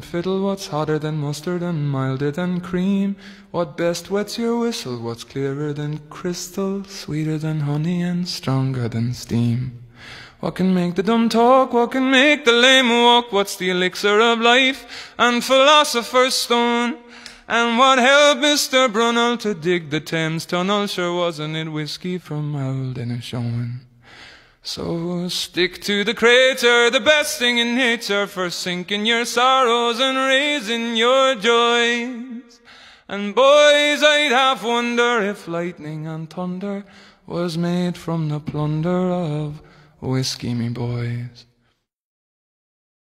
Fiddle, what's hotter than mustard and milder than cream? What best wets your whistle? What's clearer than crystal? Sweeter than honey and stronger than steam? What can make the dumb talk? What can make the lame walk? What's the elixir of life and philosopher's stone? And what helped Mr. Brunel to dig the Thames tunnel? Sure wasn't it whiskey from old Inishowen? So stick to the crater, the best thing in nature for sinking your sorrows and raising your joys. And boys, I'd half wonder if lightning and thunder was made from the plunder of whiskey, me boys.